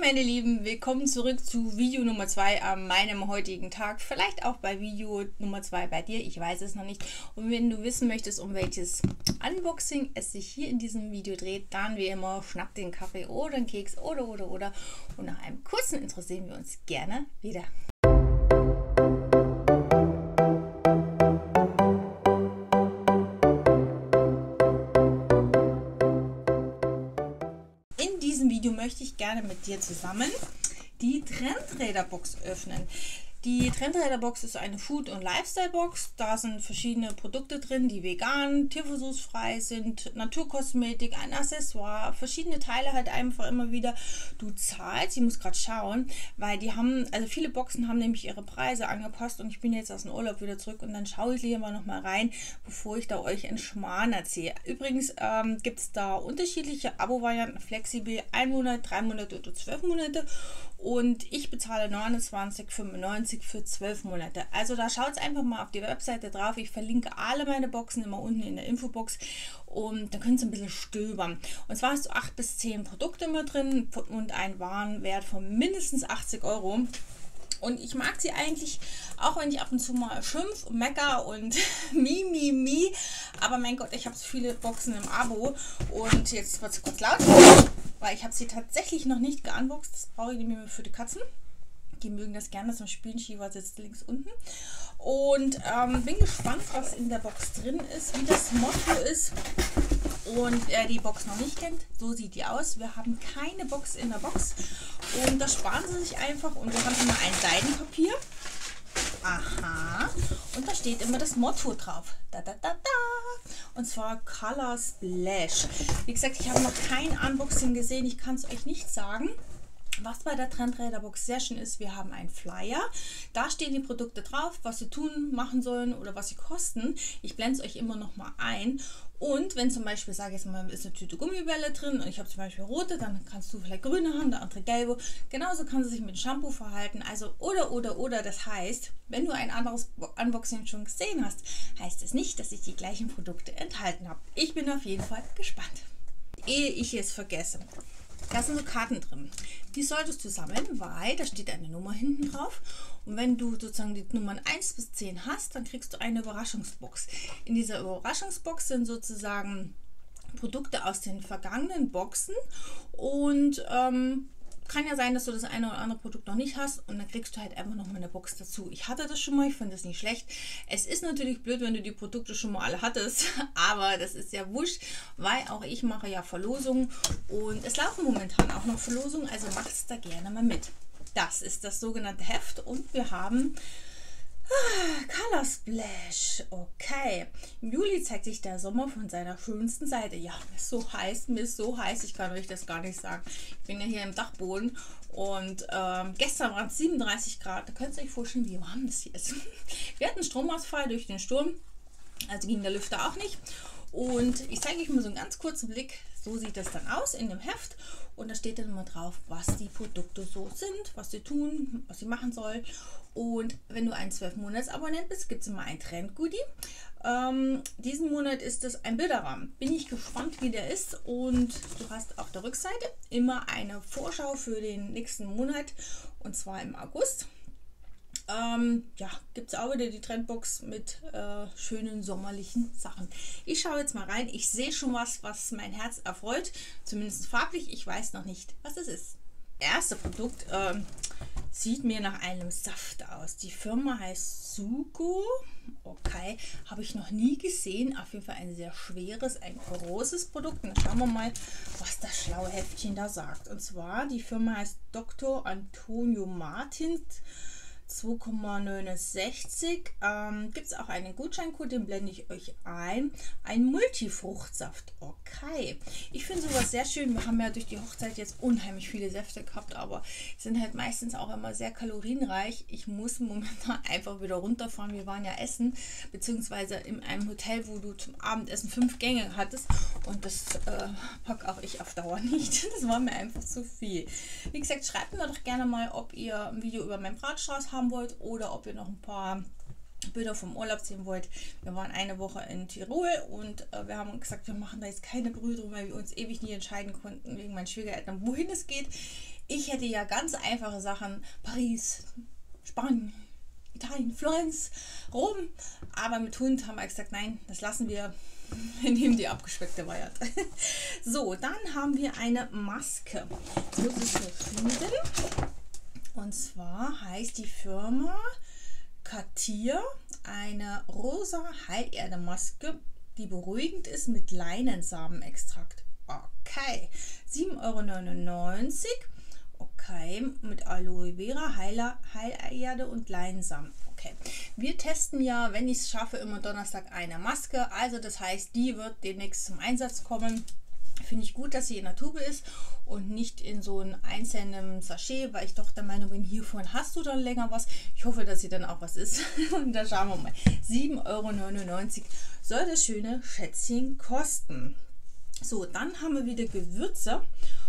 meine Lieben, willkommen zurück zu Video Nummer 2 an meinem heutigen Tag. Vielleicht auch bei Video Nummer 2 bei dir, ich weiß es noch nicht. Und wenn du wissen möchtest, um welches Unboxing es sich hier in diesem Video dreht, dann wie immer schnapp den Kaffee oder den Keks oder oder oder. Und nach einem kurzen Intro sehen wir uns gerne wieder. Ich gerne mit dir zusammen die Trendräderbox öffnen. Die Trendräderbox ist eine Food- und Lifestyle-Box. Da sind verschiedene Produkte drin, die vegan, tierversuchsfrei sind, Naturkosmetik, ein Accessoire, verschiedene Teile halt einfach immer wieder. Du zahlst, ich muss gerade schauen, weil die haben, also viele Boxen haben nämlich ihre Preise angepasst und ich bin jetzt aus dem Urlaub wieder zurück und dann schaue ich lieber mal nochmal rein, bevor ich da euch einen Schmarrn erzähle. Übrigens ähm, gibt es da unterschiedliche Abo-Varianten, flexibel, ein Monat, drei Monate oder zwölf Monate und ich bezahle 29,95 für 12 Monate. Also da schaut einfach mal auf die Webseite drauf. Ich verlinke alle meine Boxen immer unten in der Infobox und dann können Sie ein bisschen stöbern. Und zwar hast du 8 bis 10 Produkte immer drin und einen Warenwert von mindestens 80 Euro. Und ich mag sie eigentlich, auch wenn ich ab und zu mal schimpf und mecker und mi, mi, mi. Aber mein Gott, ich habe so viele Boxen im Abo. Und jetzt wird es kurz laut weil ich habe sie tatsächlich noch nicht geunboxed. Das brauche ich nämlich für die Katzen. Die mögen das gerne zum Spielen. Shiva sitzt links unten. Und ähm, bin gespannt, was in der Box drin ist, wie das Motto ist. Und wer die Box noch nicht kennt, so sieht die aus. Wir haben keine Box in der Box. Und da sparen sie sich einfach. Und wir haben immer ein Seidenpapier. Aha. Und da steht immer das Motto drauf. Da, da, da, da. Und zwar Color Splash. Wie gesagt, ich habe noch kein Unboxing gesehen. Ich kann es euch nicht sagen. Was bei der Trendräderbox sehr schön ist, wir haben einen Flyer. Da stehen die Produkte drauf, was sie tun, machen sollen oder was sie kosten. Ich blende es euch immer noch mal ein. Und wenn zum Beispiel, sage ich jetzt mal, ist eine Tüte Gummibälle drin und ich habe zum Beispiel rote, dann kannst du vielleicht grüne haben, der andere gelbe. Genauso kann sie sich mit Shampoo verhalten. Also oder, oder, oder. Das heißt, wenn du ein anderes Unboxing schon gesehen hast, heißt es nicht, dass ich die gleichen Produkte enthalten habe. Ich bin auf jeden Fall gespannt. Ehe ich es vergesse. Da sind so Karten drin. Die solltest du sammeln, weil da steht eine Nummer hinten drauf. Und wenn du sozusagen die Nummern 1 bis 10 hast, dann kriegst du eine Überraschungsbox. In dieser Überraschungsbox sind sozusagen Produkte aus den vergangenen Boxen und ähm, kann ja sein, dass du das eine oder andere Produkt noch nicht hast und dann kriegst du halt einfach noch mal eine Box dazu. Ich hatte das schon mal, ich finde das nicht schlecht. Es ist natürlich blöd, wenn du die Produkte schon mal alle hattest, aber das ist ja wurscht, weil auch ich mache ja Verlosungen und es laufen momentan auch noch Verlosungen, also mach es da gerne mal mit. Das ist das sogenannte Heft und wir haben Color Splash. Okay. Im Juli zeigt sich der Sommer von seiner schönsten Seite. Ja, mir ist so heiß, mir ist so heiß, ich kann euch das gar nicht sagen. Ich bin ja hier im Dachboden und ähm, gestern waren es 37 Grad. Da könnt ihr euch vorstellen, wie warm das hier ist. Wir hatten Stromausfall durch den Sturm, also ging der Lüfter auch nicht. Und ich zeige euch mal so einen ganz kurzen Blick. So sieht das dann aus in dem Heft. Und da steht dann immer drauf, was die Produkte so sind, was sie tun, was sie machen soll. Und wenn du ein 12-Monats-Abonnent bist, gibt es immer ein Trend-Goodie. Ähm, diesen Monat ist es ein Bilderrahmen. Bin ich gespannt, wie der ist. Und du hast auf der Rückseite immer eine Vorschau für den nächsten Monat. Und zwar im August. Ähm, ja, gibt es auch wieder die Trendbox mit äh, schönen sommerlichen Sachen. Ich schaue jetzt mal rein. Ich sehe schon was, was mein Herz erfreut. Zumindest farblich. Ich weiß noch nicht, was es ist. Erste Produkt. Ähm, Sieht mir nach einem Saft aus. Die Firma heißt Suko. Okay, habe ich noch nie gesehen. Auf jeden Fall ein sehr schweres, ein großes Produkt. Und schauen wir mal, was das schlaue Heftchen da sagt. Und zwar, die Firma heißt Dr. Antonio Martins 2,69. Ähm, Gibt es auch einen Gutscheincode, den blende ich euch ein. Ein Multifruchtsaft. Okay. Ich finde sowas sehr schön. Wir haben ja durch die Hochzeit jetzt unheimlich viele Säfte gehabt, aber sind halt meistens auch immer sehr kalorienreich. Ich muss momentan einfach wieder runterfahren. Wir waren ja essen, beziehungsweise in einem Hotel, wo du zum Abendessen fünf Gänge hattest. Und das äh, pack auch ich auf Dauer nicht. Das war mir einfach zu viel. Wie gesagt, schreibt mir doch gerne mal, ob ihr ein Video über meinen Bratstrauß habt haben wollt oder ob ihr noch ein paar Bilder vom Urlaub sehen wollt. Wir waren eine Woche in Tirol und äh, wir haben gesagt, wir machen da jetzt keine Brühe weil wir uns ewig nie entscheiden konnten wegen meinen Schwiegereltern, wohin es geht. Ich hätte ja ganz einfache Sachen. Paris, Spanien, Italien, Florenz, Rom. Aber mit Hund haben wir gesagt, nein, das lassen wir. Wir nehmen die abgespeckte Variante. So, dann haben wir eine Maske. Jetzt muss ich. Und zwar heißt die Firma Katir eine rosa Heilerde-Maske, die beruhigend ist mit Leinensamenextrakt. Okay, 7,99 Euro. Okay, mit Aloe Vera, Heiler, Heilerde und Leinsamen. Okay, wir testen ja, wenn ich es schaffe, immer Donnerstag eine Maske. Also das heißt, die wird demnächst zum Einsatz kommen. Finde ich gut, dass sie in der Tube ist und nicht in so einem einzelnen Sachet, weil ich doch der Meinung bin, hiervon hast du dann länger was. Ich hoffe, dass sie dann auch was ist. Und da schauen wir mal. 7,99 Euro soll das schöne Schätzchen kosten. So, dann haben wir wieder Gewürze.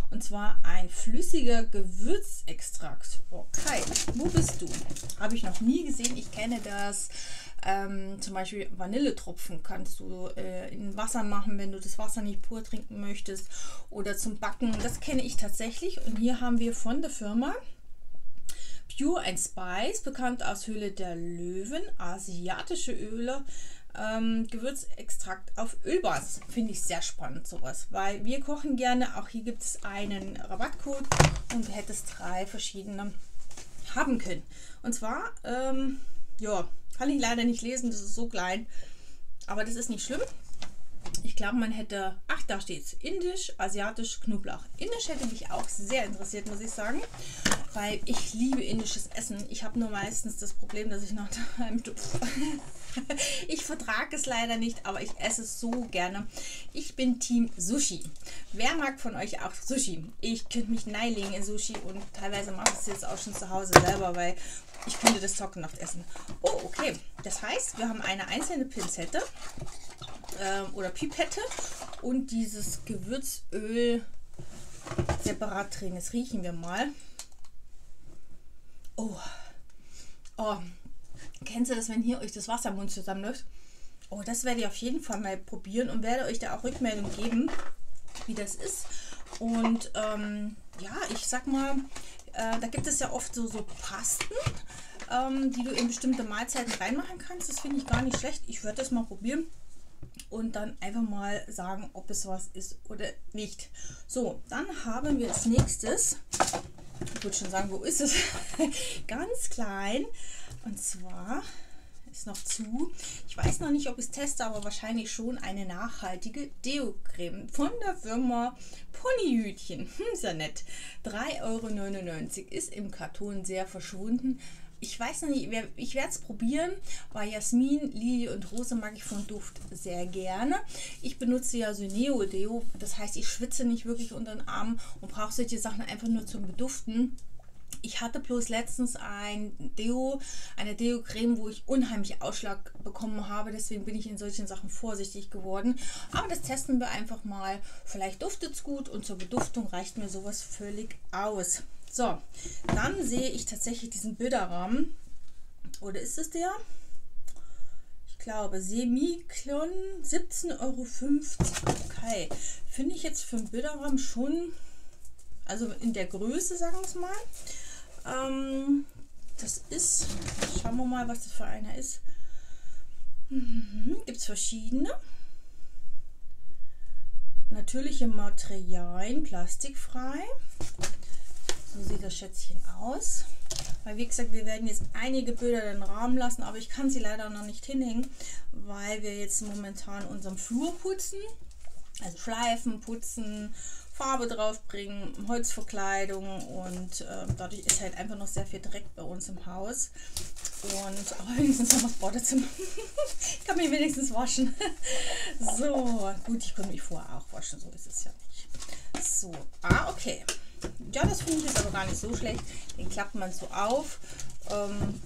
Und zwar ein flüssiger Gewürzextrakt. Okay, wo bist du? Habe ich noch nie gesehen. Ich kenne das. Ähm, zum Beispiel Vanilletropfen kannst du äh, in Wasser machen, wenn du das Wasser nicht pur trinken möchtest. Oder zum Backen. Das kenne ich tatsächlich. Und hier haben wir von der Firma Pure and Spice, bekannt aus Höhle der Löwen, asiatische Öle ähm, Gewürzextrakt auf Ölbasis. Finde ich sehr spannend sowas, weil wir kochen gerne. Auch hier gibt es einen Rabattcode und du hättest drei verschiedene haben können. Und zwar, ähm, ja, kann ich leider nicht lesen, das ist so klein. Aber das ist nicht schlimm. Ich glaube, man hätte, ach, da steht es, indisch, asiatisch, Knoblauch. Indisch hätte mich auch sehr interessiert, muss ich sagen, weil ich liebe indisches Essen. Ich habe nur meistens das Problem, dass ich nach einem Ich vertrage es leider nicht, aber ich esse es so gerne. Ich bin Team Sushi. Wer mag von euch auch Sushi? Ich könnte mich neilegen in Sushi und teilweise mache ich es jetzt auch schon zu Hause selber, weil ich könnte das Trockennacht essen. Oh, okay. Das heißt, wir haben eine einzelne Pinzette äh, oder Pipette und dieses Gewürzöl separat drehen. Jetzt riechen wir mal. Oh, oh, Kennst du das, wenn hier euch das Wasser im Mund zusammenläuft? Oh, das werde ich auf jeden Fall mal probieren und werde euch da auch Rückmeldung geben, wie das ist. Und ähm, ja, ich sag mal, äh, da gibt es ja oft so, so Pasten, ähm, die du in bestimmte Mahlzeiten reinmachen kannst. Das finde ich gar nicht schlecht. Ich werde das mal probieren und dann einfach mal sagen, ob es was ist oder nicht. So, dann haben wir als nächstes, ich würde schon sagen, wo ist es? Ganz klein. Und zwar ist noch zu. Ich weiß noch nicht, ob ich es teste, aber wahrscheinlich schon eine nachhaltige Deo-Creme von der Firma Ponyhütchen. Hm, ja nett. 3,99 Euro ist im Karton sehr verschwunden. Ich weiß noch nicht, ich werde es probieren, weil Jasmin, Lilie und Rose mag ich von Duft sehr gerne. Ich benutze ja Syneo Deo, das heißt, ich schwitze nicht wirklich unter den Armen und brauche solche Sachen einfach nur zum Beduften. Ich hatte bloß letztens ein Deo, eine Deo-Creme, wo ich unheimlich Ausschlag bekommen habe. Deswegen bin ich in solchen Sachen vorsichtig geworden. Aber das testen wir einfach mal. Vielleicht duftet es gut und zur Beduftung reicht mir sowas völlig aus. So, dann sehe ich tatsächlich diesen Bilderrahmen. Oder ist es der? Ich glaube, Semiklon 17,50 Euro. Okay, finde ich jetzt für einen Bilderrahmen schon, also in der Größe, sagen wir es mal. Ähm, das ist, schauen wir mal, was das für einer ist. Mhm, Gibt es verschiedene. Natürliche Materialien, plastikfrei. So sieht das Schätzchen aus. Weil wie gesagt, wir werden jetzt einige Bilder den Rahmen lassen, aber ich kann sie leider noch nicht hinhängen, weil wir jetzt momentan unseren Flur putzen. Also schleifen, putzen, Farbe draufbringen, Holzverkleidung und äh, dadurch ist halt einfach noch sehr viel Dreck bei uns im Haus. Und aber wenigstens haben das Badezimmer. ich kann mich wenigstens waschen. so, gut, ich konnte mich vorher auch waschen, so ist es ja nicht. So, ah, okay. Ja, das finde ich jetzt aber gar nicht so schlecht. Den klappt man so auf. Ähm,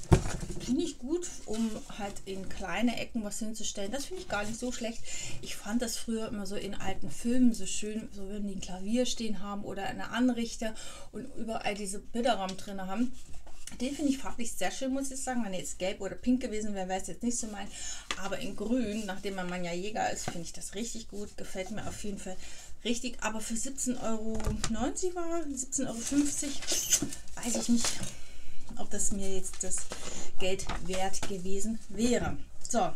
finde ich gut, um halt in kleine Ecken was hinzustellen. Das finde ich gar nicht so schlecht. Ich fand das früher immer so in alten Filmen so schön, so wenn die ein Klavier stehen haben oder eine Anrichte und überall diese Bilderrahmen drin haben. Den finde ich farblich sehr schön, muss ich sagen. Wenn jetzt gelb oder pink gewesen wäre, wäre es jetzt nicht so mein. Aber in grün, nachdem Mann ja Jäger ist, finde ich das richtig gut. Gefällt mir auf jeden Fall richtig, aber für 17,90 Euro war, 17,50 Euro, weiß ich nicht, ob das mir jetzt das Geld wert gewesen wäre. So,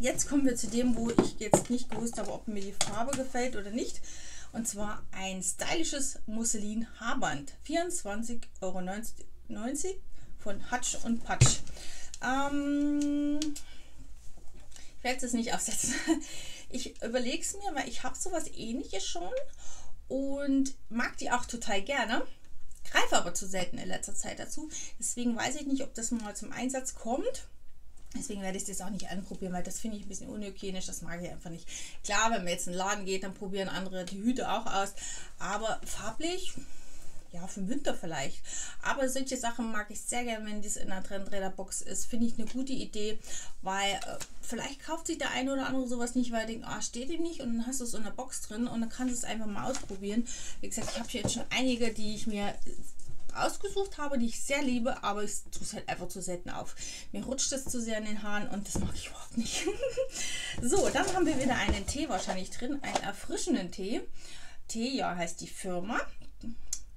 jetzt kommen wir zu dem, wo ich jetzt nicht gewusst habe, ob mir die Farbe gefällt oder nicht. Und zwar ein stylisches Musselin Haarband. 24,90 Euro von Hutch und Patch. Ähm, ich werde es nicht aufsetzen. Ich überlege es mir, weil ich habe sowas ähnliches schon und mag die auch total gerne. Greife aber zu selten in letzter Zeit dazu. Deswegen weiß ich nicht, ob das mal zum Einsatz kommt. Deswegen werde ich das auch nicht anprobieren, weil das finde ich ein bisschen unhygienisch. Das mag ich einfach nicht. Klar, wenn man jetzt in den Laden geht, dann probieren andere die Hüte auch aus. Aber farblich, ja, für den Winter vielleicht. Aber solche Sachen mag ich sehr gerne, wenn das in der Trendräderbox ist. Finde ich eine gute Idee, weil äh, vielleicht kauft sich der eine oder andere sowas nicht, weil er denkt, ah, steht ihm nicht und dann hast du es in der Box drin und dann kannst du es einfach mal ausprobieren. Wie gesagt, ich habe jetzt schon einige, die ich mir ausgesucht habe, die ich sehr liebe, aber ich tue es halt einfach zu selten auf. Mir rutscht es zu sehr in den Haaren und das mag ich überhaupt nicht. so, dann haben wir wieder einen Tee wahrscheinlich drin, einen erfrischenden Tee. Tee, ja, heißt die Firma.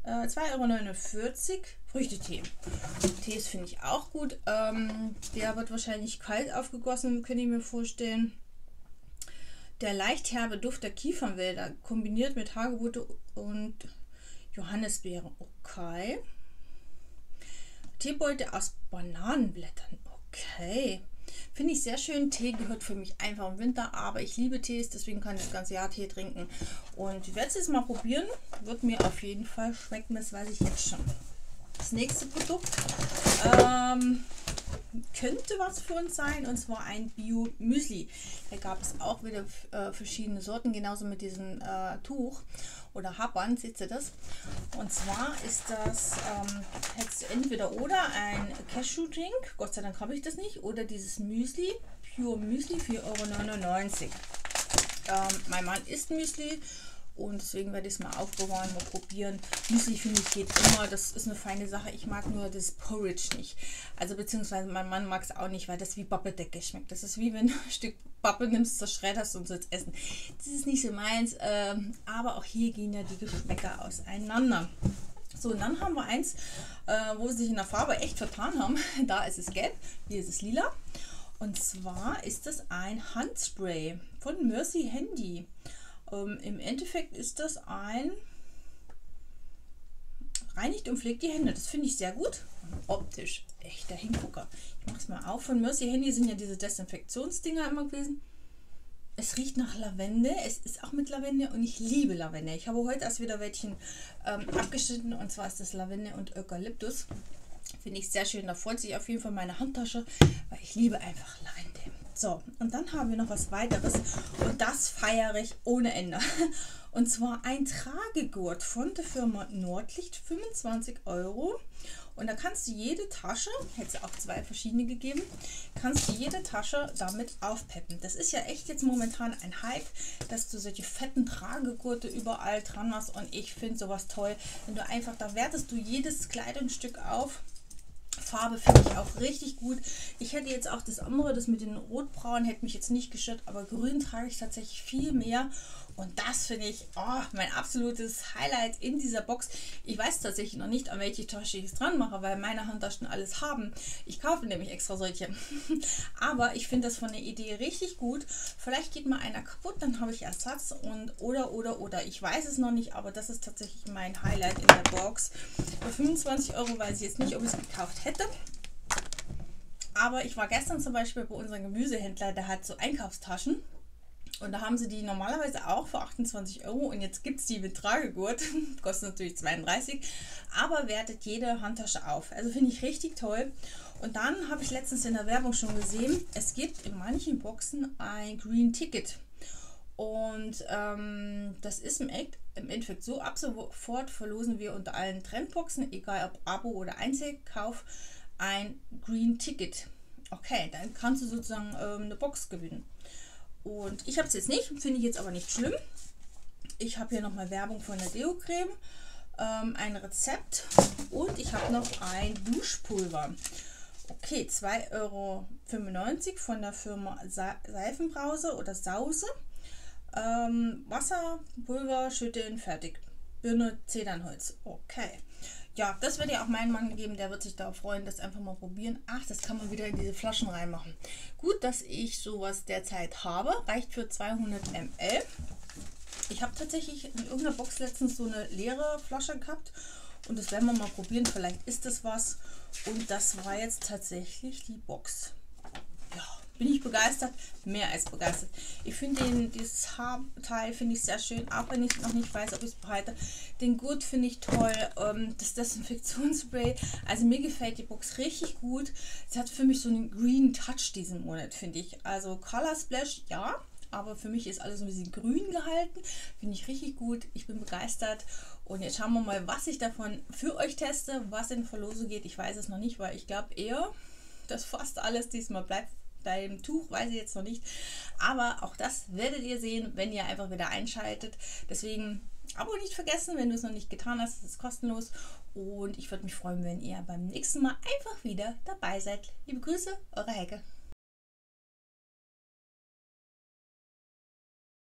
Äh, 2,49 Euro Früchtetee. Tees finde ich auch gut. Ähm, der wird wahrscheinlich kalt aufgegossen, könnte ich mir vorstellen. Der leicht herbe Duft der Kiefernwälder kombiniert mit Hagebutte und Johannisbeere. Okay. Teebeute aus Bananenblättern. Okay. Finde ich sehr schön. Tee gehört für mich einfach im Winter, aber ich liebe Tees, deswegen kann ich das ganze Jahr Tee trinken. Und ich werde es jetzt mal probieren. Wird mir auf jeden Fall schmecken, das weiß ich jetzt schon. Das nächste Produkt ähm, könnte was für uns sein und zwar ein Bio-Müsli. Da gab es auch wieder äh, verschiedene Sorten, genauso mit diesem äh, Tuch oder Habband, seht ihr das? Und zwar ist das ähm, jetzt entweder oder ein Cashew-Drink, Gott sei Dank habe ich das nicht, oder dieses Müsli, Pure Müsli, 4,99 Euro. Ähm, mein Mann isst Müsli und deswegen werde ich es mal aufbewahren, mal probieren. Müsli finde ich geht immer, das ist eine feine Sache. Ich mag nur das Porridge nicht. Also beziehungsweise mein Mann mag es auch nicht, weil das wie Bappedecke schmeckt. Das ist wie wenn du ein Stück Pappe nimmst, zerschredderst und sollst essen. Das ist nicht so meins, ähm, aber auch hier gehen ja die Geschmäcker auseinander. So, und dann haben wir eins, äh, wo sie sich in der Farbe echt vertan haben. Da ist es gelb, hier ist es lila. Und zwar ist das ein Handspray von Mercy Handy. Ähm, Im Endeffekt ist das ein reinigt und pflegt die Hände. Das finde ich sehr gut. Optisch echter Hingucker. Ich mache es mal auf. Von Mercy Handy sind ja diese Desinfektionsdinger immer gewesen. Es riecht nach Lavende. Es ist auch mit Lavende und ich liebe Lavende. Ich habe heute erst wieder welchen ähm, abgeschnitten und zwar ist das Lavende und Eukalyptus. Finde ich sehr schön. Da freut sich auf jeden Fall meine Handtasche, weil ich liebe einfach Lavende. So, und dann haben wir noch was weiteres und das feiere ich ohne Ende. Und zwar ein Tragegurt von der Firma Nordlicht, 25 Euro. Und da kannst du jede Tasche, hätte es auch zwei verschiedene gegeben, kannst du jede Tasche damit aufpeppen. Das ist ja echt jetzt momentan ein Hype, dass du solche fetten Tragegurte überall dran hast. Und ich finde sowas toll, wenn du einfach, da wertest du jedes Kleidungsstück auf Farbe finde ich auch richtig gut. Ich hätte jetzt auch das andere, das mit den Rotbraun, hätte mich jetzt nicht gestört, aber grün trage ich tatsächlich viel mehr. Und das finde ich oh, mein absolutes Highlight in dieser Box. Ich weiß tatsächlich noch nicht, an welche Tasche ich es dran mache, weil meine Handtaschen alles haben. Ich kaufe nämlich extra solche. Aber ich finde das von der Idee richtig gut. Vielleicht geht mal einer kaputt, dann habe ich Ersatz und oder oder oder. Ich weiß es noch nicht, aber das ist tatsächlich mein Highlight in der Box. Für 25 Euro weiß ich jetzt nicht, ob ich es gekauft hätte. Aber ich war gestern zum Beispiel bei unserem Gemüsehändler, der hat so Einkaufstaschen. Und da haben sie die normalerweise auch für 28 Euro und jetzt gibt es die mit Tragegurt, kostet natürlich 32, aber wertet jede Handtasche auf. Also finde ich richtig toll. Und dann habe ich letztens in der Werbung schon gesehen, es gibt in manchen Boxen ein Green Ticket. Und ähm, das ist im, im Endeffekt so, ab sofort verlosen wir unter allen Trendboxen, egal ob Abo oder Einzelkauf, ein Green Ticket. Okay, dann kannst du sozusagen ähm, eine Box gewinnen. Und ich habe es jetzt nicht, finde ich jetzt aber nicht schlimm. Ich habe hier nochmal Werbung von der Deo-Creme, ähm, ein Rezept und ich habe noch ein Duschpulver. Okay, 2,95 Euro von der Firma Seifenbrause oder Sause. Ähm, Wasser, Pulver, schütteln, fertig. Birne, Zedernholz. Okay. Ja, das wird ja auch meinen Mann geben, der wird sich darauf freuen, das einfach mal probieren. Ach, das kann man wieder in diese Flaschen reinmachen. Gut, dass ich sowas derzeit habe. Reicht für 200 ml. Ich habe tatsächlich in irgendeiner Box letztens so eine leere Flasche gehabt und das werden wir mal probieren. Vielleicht ist das was. Und das war jetzt tatsächlich die Box bin ich begeistert, mehr als begeistert. Ich finde den, dieses Haarteil finde ich sehr schön, auch wenn ich noch nicht weiß, ob ich es behalte. Den Gurt finde ich toll, ähm, das Desinfektionsspray, also mir gefällt die Box richtig gut. Sie hat für mich so einen Green Touch diesen Monat, finde ich. Also Color Splash, ja, aber für mich ist alles ein bisschen grün gehalten. Finde ich richtig gut. Ich bin begeistert. Und jetzt schauen wir mal, was ich davon für euch teste, was in Verlose geht. Ich weiß es noch nicht, weil ich glaube eher, dass fast alles diesmal bleibt beim Tuch weiß ich jetzt noch nicht. Aber auch das werdet ihr sehen, wenn ihr einfach wieder einschaltet. Deswegen Abo nicht vergessen, wenn du es noch nicht getan hast. Es ist kostenlos. Und ich würde mich freuen, wenn ihr beim nächsten Mal einfach wieder dabei seid. Liebe Grüße, eure Hecke.